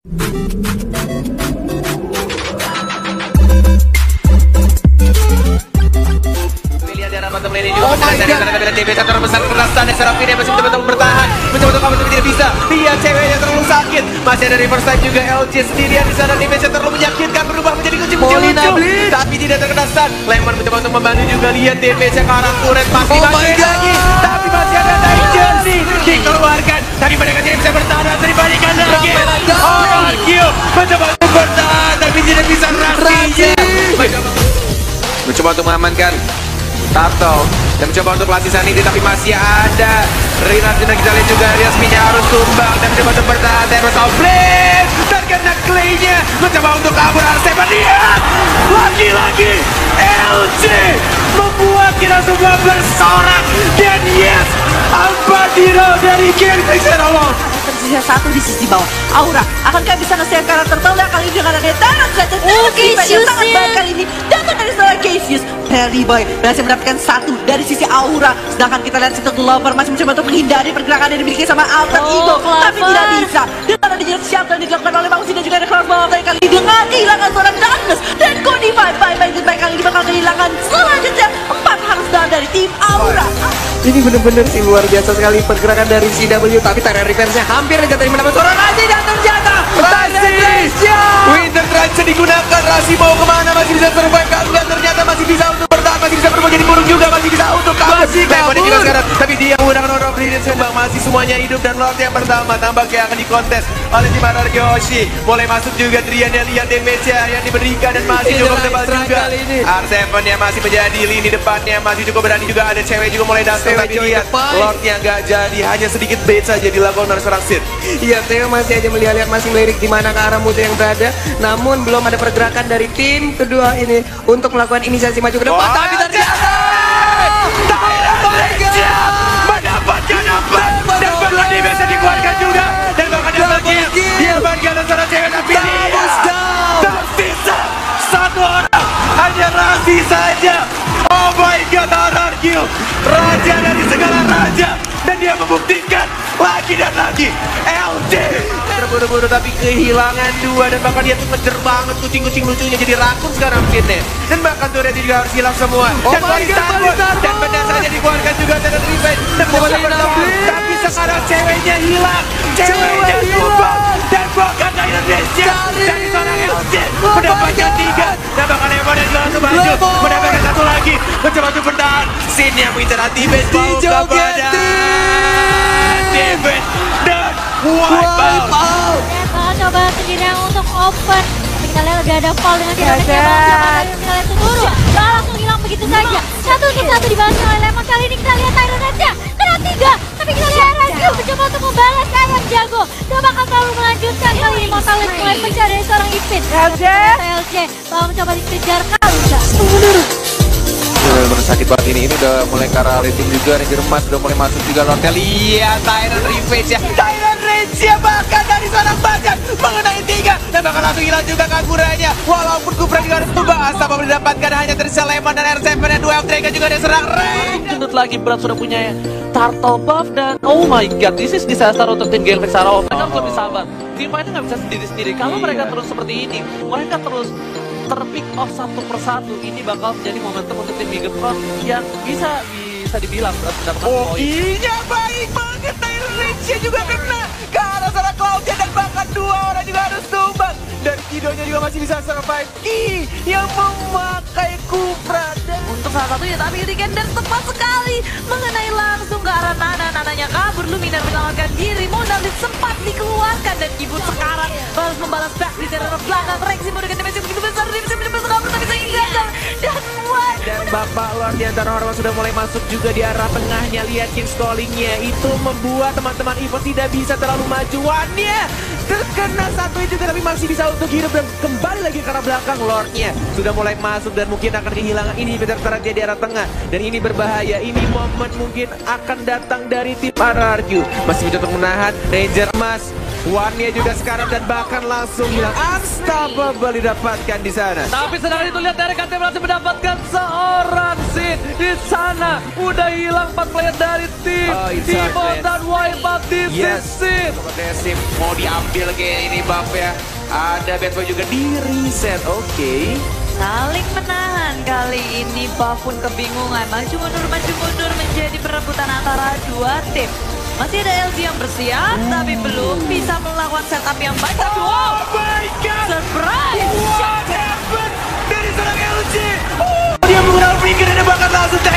Masih dan bertahan. Mencoba untuk tapi tidak bisa. Ceweknya terlalu sakit. Masih ada reverse side juga LG sendirian di sana damage terlalu menyakitkan berubah menjadi kucing-kucing lucu. Tapi tidak terkena stun Lemon mencoba untuk membantu juga lihat damage ke arah turret masih Oh lagi. Tapi jersey dikeluarkan tapi mereka tidak bisa bertahan dan dibalikan lagi. Oh Q mencoba untuk bertahan tapi tidak bisa rakinya mencoba untuk mengamankan Tato dan mencoba untuk latih Sanity tapi masih ada. Rina dan kita lihat juga. Yasminnya harus tumbang. Dan mencoba untuk bertahan Terus of Blitz terkena Clay-nya. Mencoba untuk kabur Arsepan lihat lagi-lagi LG membuat kita semua bersorak. Dan yes Alpadino dari Game Alone tersisa satu di sisi bawah. Aura, akankah bisa nge-save karakter Zelda kali ini dengan adanya Oh, dengan kehidupan yang sangat ya. baik kali ini datang dari seorang Cassius. Perry Boy berhasil mendapatkan satu dari sisi Aura, sedangkan kita lihat situ Glover masih mencoba untuk menghindari pergerakan yang dimiliki sama Alter Oh, Ego, tapi tidak bisa. Dengan adanya siap dan dilakukan oleh Bang dan juga ada Crossbow dari kali ini dengan kehilangan seorang Darkness dan Cody Five Five Five Goodbye kali ini bakal kehilangan selanjutnya down dari tim Aura. Ini bener-bener sih luar biasa sekali pergerakan dari CW Tapi Tyrant Reverse-nya hampir aja tadi mendapat seorang Razi dan ternyata Rasi Winter Trance digunakan. Rasi mau ke mana? Masih bisa survive sembang masih semuanya hidup dan Lord yang pertama. Tampaknya akan dikontes oleh tim Anarki Hoshi boleh masuk juga Trian yang lihat damage-nya yang diberikan dan masih cukup tebal juga. kali ini. R7 yang masih menjadi lini depannya masih cukup berani juga. Ada cewek juga mulai datang tapi lihat the fight. Lordnya nggak jadi. Hanya sedikit bait saja dilakukan oleh seorang Sid. Iya Theo masih aja melihat-lihat masih melirik di mana ke arah musuh yang berada. Namun belum ada pergerakan dari tim kedua ini Untuk melakukan inisiasi maju ke depan. Wah, Tapi ternyata dan dia bisa dikeluarkan juga. Dan bahkan dia bagian dari seorang cewek tapi dia Double down. tersisa satu orang. Hanya Rasi saja. Oh my god RRQ raja dari segala raja. Dan dia membuktikan lagi dan lagi. LD terburu-buru tapi kehilangan dua. Dan bahkan dia tuh ngejer banget kucing-kucing lucunya. Jadi rakun sekarang mungkinnya dan bahkan tuh dia juga harus hilang semua. Oh dan God, dan benar saja dikeluarkan juga dengan revenge. Dan bisa Sekarang ceweknya hilang. Ceweknya hilang. dan bahkan Indonesia Dari- dari seorang Oh mendapatkan tiga. Dan bahkan juga langsung maju Lemon. mendapatkan satu lagi. Mencoba untuk bertahan Sin yang minta hati base mau kepada. David dan wipe out coba sendiri yang untuk open Tapi kita lihat udah ada fall dengan tidak Gagal. Kita lihat Gak langsung hilang begitu saja jago. Gak bakal terlalu melanjutkan Kali ini. Mortalis mulai mencari dari seorang Ipin. LJ. LJ Bahwa mencoba dikejar Kalja Bener-bener sakit banget ini, ini udah mulai ke arah rating juga, Ranger Emas udah mulai masuk juga. Lortel Iya, Tyrant Revenge ya. Tyrant Revenge ya bahkan dari seorang bajan mengenai tiga. Dan bahkan langsung hilang juga kagurannya. Walaupun Kupra juga harus membahas apa boleh didapatkan hanya tersisa Lemon dan R7 dan 12 Dragon juga dia serang Ray gendut lagi berat sudah punya turtle buff dan oh my god this is disaster untuk tim Gelfix Sarawak mereka harus lebih sabar. Tim fighter nggak bisa sendiri-sendiri. Kalau mereka terus seperti ini mereka terus terpick off satu persatu ini bakal menjadi momentum untuk tim Bigetron yang bisa bisa dibilang mendapatkan Oh poin. iya baik banget. Revenge juga kena. Ke arah seorang Cloudnya dan bahkan dua orang juga harus tumbang. Dan Kidonya juga masih bisa survive. Ki yang memakai Kupra dan Untuk salah satunya tapi Weekender tepat sekali diri. Monalis sempat dikeluarkan dan Ibu sekarang harus membalas back di teror belakang. Rexi dengan dimensi begitu besar, bisa menembus kabur tapi saya gagal. Dan Wan Dan Bapak Lord di antara Hormat sudah mulai masuk juga di arah tengahnya. Lihat King's Calling-nya. Itu membuat teman-teman Evo tidak bisa terlalu majuannya. Terkena satu itu tapi masih bisa untuk hidup dan kembali lagi ke arah belakang Lordnya. Sudah mulai masuk dan mungkin akan kehilangan ini Peter dia di arah tengah. Dan ini berbahaya. Ini momen mungkin akan datang dari tim RRQ. Masih mencoba menahan Ranger Emas. One-nya juga sekarang dan bahkan langsung hilang. Unstoppable didapatkan di sana. Tapi sedangkan itu lihat dari KT berhasil mendapatkan seorang Sin di sana. Udah hilang 4 player dari Baptis, oh, dan Wipeout Baptis, yes. Desip. Desip mau diambil kayak ini Bap ya. Ada Batman juga di reset, oke. Okay. Saling menahan kali ini Buff pun kebingungan. Maju mundur, maju mundur menjadi perebutan antara dua tim. Masih ada LG yang bersiap, hmm. tapi belum bisa melakukan setup yang baik. Oh wow, my God. surprise! What happened dari seorang LG? Oh. Dia menggunakan finger dan bahkan langsung ke